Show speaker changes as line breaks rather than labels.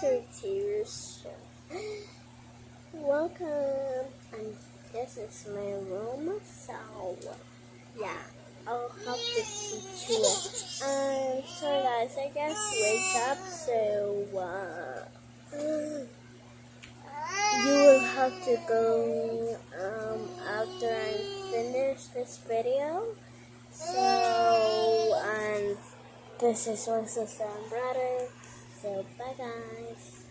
to Tears Show. Welcome, and this is my room, so yeah, I'll help to teach you. Um, so guys, I guess wake up, so uh, you will have to go um, after I finish this video. So, and this is my sister and brother. So, bye guys.